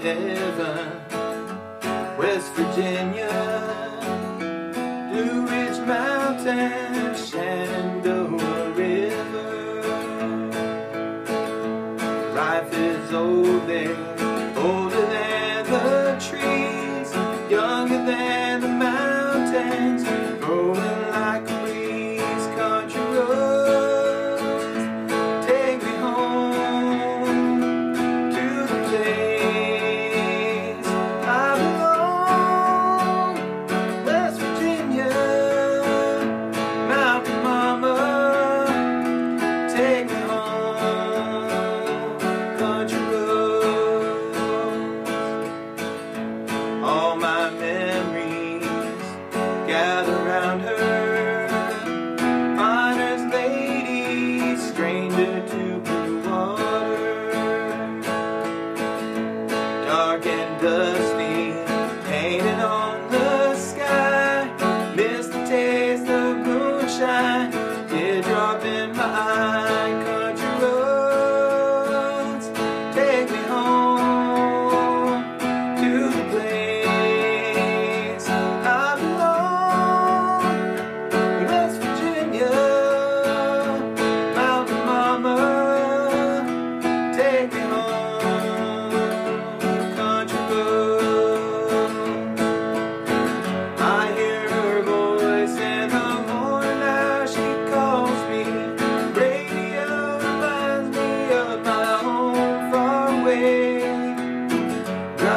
heaven. West Virginia, Blue Ridge Mountain, Shenandoah River. Life is old there, dark and dusty, painted on the sky. Miss the taste of moonshine,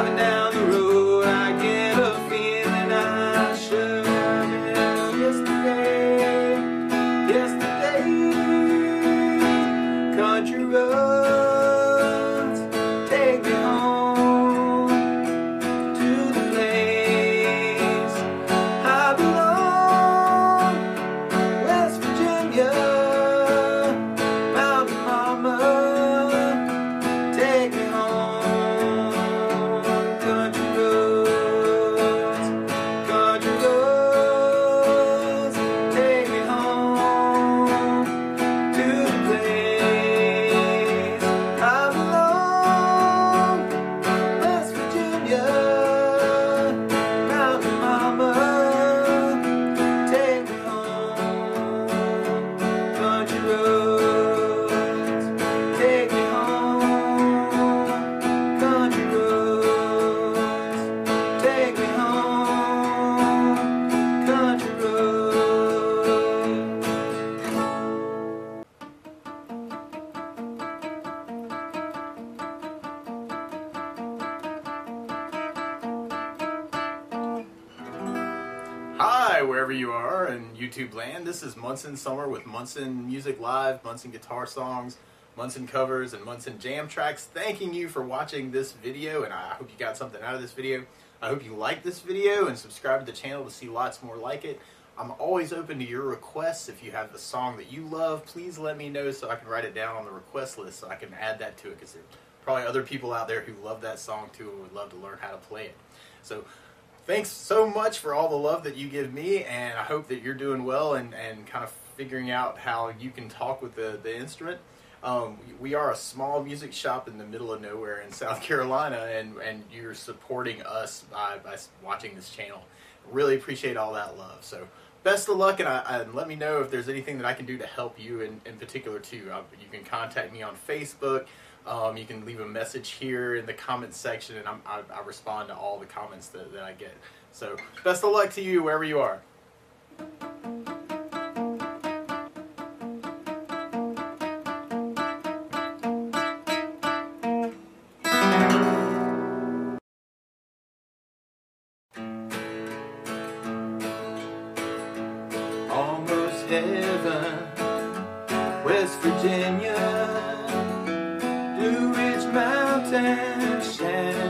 Driving down wherever you are in YouTube land. This is Munson Summer with Munson Music Live, Munson Guitar Songs, Munson Covers, and Munson Jam Tracks. Thanking you for watching this video, and I hope you got something out of this video. I hope you like this video and subscribe to the channel to see lots more like it. I'm always open to your requests. If you have a song that you love, please let me know so I can write it down on the request list so I can add that to it because there's probably other people out there who love that song too and would love to learn how to play it. So thanks so much for all the love that you give me, and I hope that you're doing well and, and kind of figuring out how you can talk with the, the instrument. Um, we are a small music shop in the middle of nowhere in South Carolina, and, and you're supporting us by, by watching this channel. Really appreciate all that love. So, best of luck, and, I, and let me know if there's anything that I can do to help you in, in particular, too. Uh, you can contact me on Facebook. Um, you can leave a message here in the comments section, and I, I respond to all the comments that, that I get. So, best of luck to you wherever you are. almost heaven. West Virginia, Mountain,